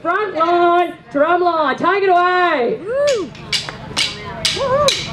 front line, drum line. Take it away. Woo!